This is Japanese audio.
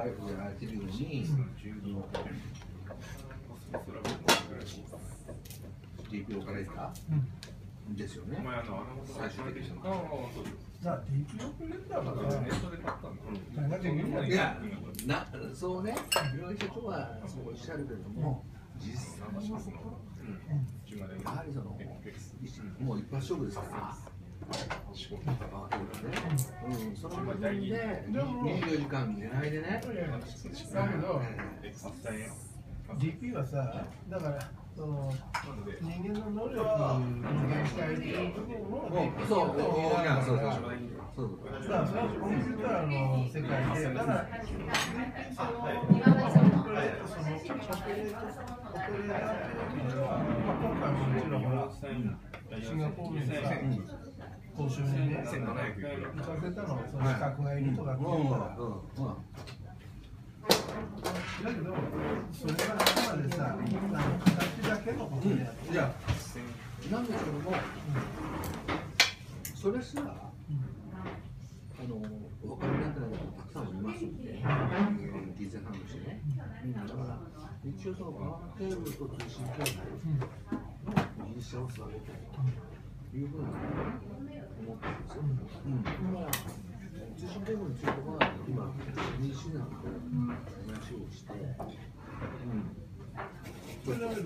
回復ができるように、DP オペレーターですよね。最終的に。な DP オペレーターがさネットで買ったんだ。いや、な、そうね、病院社長はそうおっしゃるけれども、実際に、やはりその、もう一発勝負ですか？ら。あそうだね。うん、その部分で、24時間狙いでね。だけど DP はさだからその人間の能力の限界っていうところをもう、そう、そうそう。そうそう。だからそれはコンピューターの世界で、だから、その、その、オペレーター、今回ももちろん。ほら、シンガポールにさ、講習にね、行かせたの、その資格がいるとかって、いうから、だけど、それがあくまでさ、あの形だけのことであって、じゃあ、なん。ですけども、それすら、あの、お分かりになってないたくさん。いますん。で、技術班としてね。だから、一応そのパワーケーブルと通信ケーブルの技術者を育てたいというふうに思ってるん。ですよ。うん。まあ通信ケーブルについては、今、民主なん。で話をして、うん。それだけ